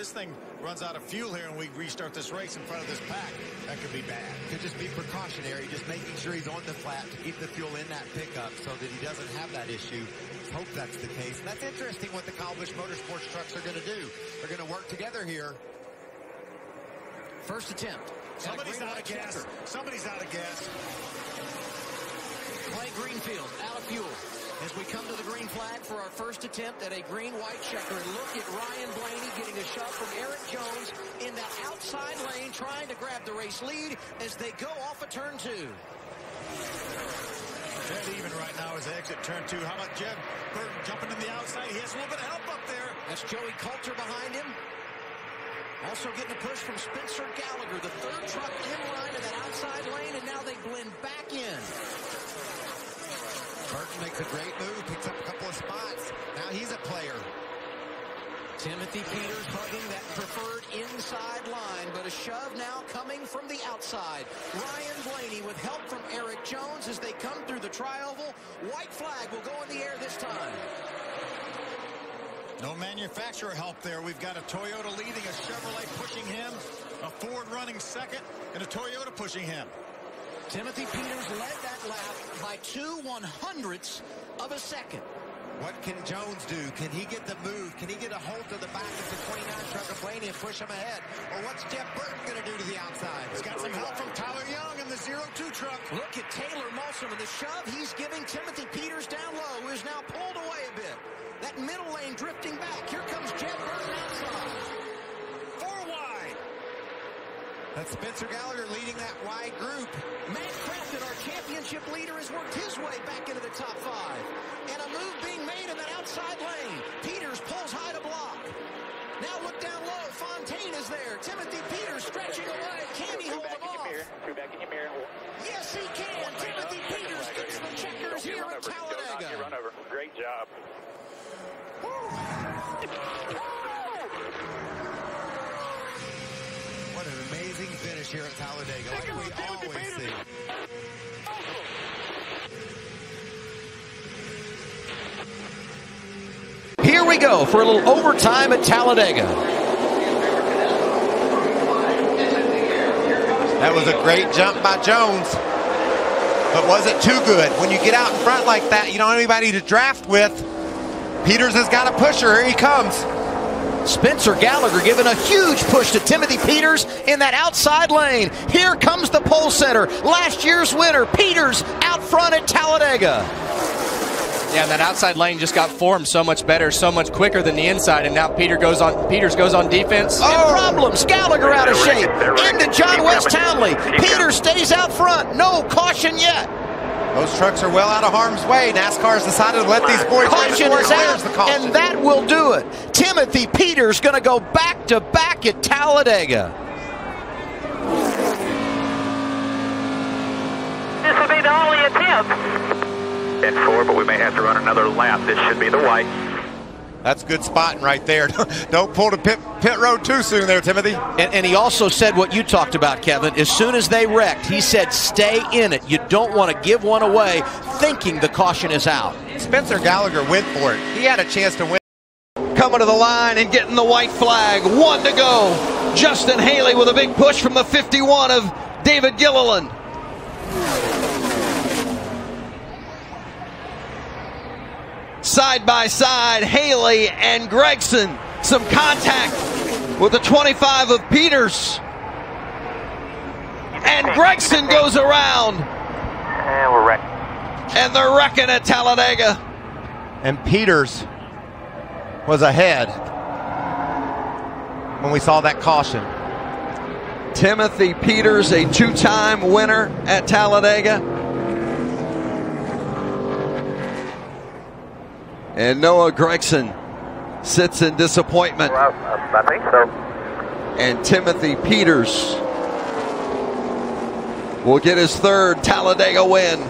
this thing runs out of fuel here and we restart this race in front of this pack, that could be bad. Could just be precautionary, just making sure he's on the flat to keep the fuel in that pickup so that he doesn't have that issue. Hope that's the case. And that's interesting what the Kyle Busch Motorsports trucks are going to do. They're going to work together here. First attempt. Somebody's out of gas. Somebody's out of gas. Clay Greenfield out of fuel. As we come to the green flag for our first attempt at a green-white checker. And look at Ryan Blaney getting a shot from Erik Jones in that outside lane trying to grab the race lead as they go off a of turn two. Dead even right now as they exit turn two. How about Jeb Burton jumping in the outside? He has a little bit of help up there. That's Joey Coulter behind him. Also getting a push from Spencer Gallagher, the third truck in line in that outside lane, and now they blend back in. A great move, picks up a couple of spots. Now he's a player. Timothy Peters hugging that preferred inside line, but a shove now coming from the outside. Ryan Blaney with help from Erik Jones as they come through the tri-oval. White flag will go in the air this time. No manufacturer help there. We've got a Toyota leading, a Chevrolet pushing him, a Ford running second, and a Toyota pushing him. Timothy Peters led that lap by two one hundredths of a second. What can Jones do? Can he get the move? Can he get a hold to the back of the 29 truck of Blaney and push him ahead? Or what's Jeb Burton going to do to the outside? He's got some help from Tyler Young in the 0-2 truck. Look at Tayler Malsam with the shove. He's giving Timothy Peters down low, who is now pulled away a bit. That middle lane drifting back. Here comes Jeb Burton outside. That's Spencer Gallagher leading that wide group. Matt Crafton, our championship leader, has worked his way back into the top five. And a move being made in that outside lane. Peters pulls high to block. Now look down low. Fontaine is there. Timothy Peters stretching away. Can he hold him off? back in your mirror. Yes, he can. Timothy Peters gets the checkers here at Talladega. Run over. Great job. Finish here at Talladega, like we always see. Here we go for a little overtime at Talladega. That was a great jump by Jones, but was it too good? When you get out in front like that, you don't have anybody to draft with. Peters has got a pusher. Here he comes. Spencer Gallagher giving a huge push to Timothy Peters in that outside lane. Here comes the pole setter, last year's winner, Peters out front at Talladega. Yeah, and that outside lane just got formed so much better, so much quicker than the inside, and now Peter goes on. Peters goes on defense. Oh, and problems. Gallagher out of shape. Into John Wes Townley. Peters stays out front. No caution yet. Those trucks are well out of harm's way. NASCAR has decided to let these boys caution is out, and that will do it. Timothy Peters going to go back to back at Talladega. This will be the only attempt. And four, but we may have to run another lap. This should be the white. That's good spotting right there. Don't pull the pit, pit road too soon there, Timothy. And, and, he also said what you talked about, Kevin. As soon as they wrecked, he said, stay in it. You don't want to give one away thinking the caution is out. Spencer Gallagher went for it. He had a chance to win. Coming to the line and getting the white flag. One to go. Justin Haley with a big push from the 51 of David Gilliland. side by side, Haley and Gragson. Some contact with the 25 of Peters. And Gragson goes around. And we're wrecking. And they're wrecking at Talladega. And Peters was ahead when we saw that caution. Timothy Peters, a two time winner at Talladega. And Noah Gragson sits in disappointment. Well, I think so. And Timothy Peters will get his third Talladega win.